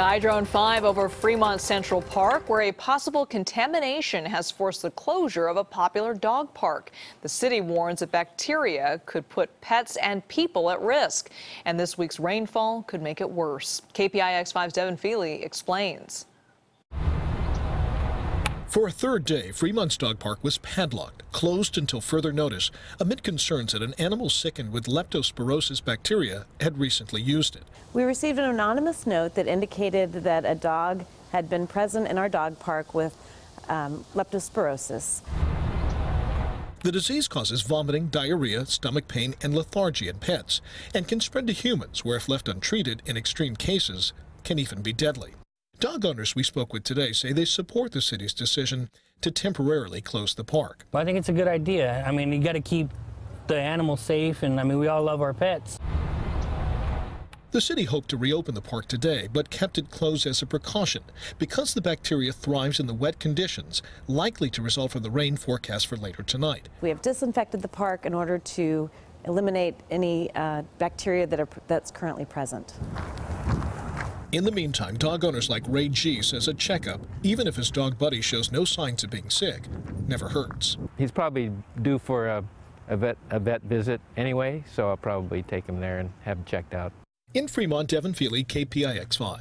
Skydrone 5 over Fremont Central Park, where a possible contamination has forced the closure of a popular dog park. The city warns that bacteria could put pets and people at risk, and this week's rainfall could make it worse. KPIX 5's Devin Fehely explains. For a third day, Fremont's dog park was padlocked, closed until further notice, amid concerns that an animal sickened with leptospirosis bacteria had recently used it. We received an anonymous note that indicated that a dog had been present in our dog park with um, leptospirosis. The disease causes vomiting, diarrhea, stomach pain, and lethargy in pets, and can spread to humans, where if left untreated, in extreme cases, can even be deadly. Dog owners we spoke with today say they support the city's decision to temporarily close the park. Well, I think it's a good idea. I mean, you got to keep the animals safe, and I mean, we all love our pets. The city hoped to reopen the park today, but kept it closed as a precaution because the bacteria thrives in the wet conditions likely to result from the rain forecast for later tonight. We have disinfected the park in order to eliminate any uh, bacteria that are, that's currently present. In the meantime, dog owners like Ray G says a checkup, even if his dog buddy shows no signs of being sick, never hurts. He's probably due for a, a, vet, a vet visit anyway, so I'll probably take him there and have him checked out. In Fremont, Devin Fehely, KPIX 5.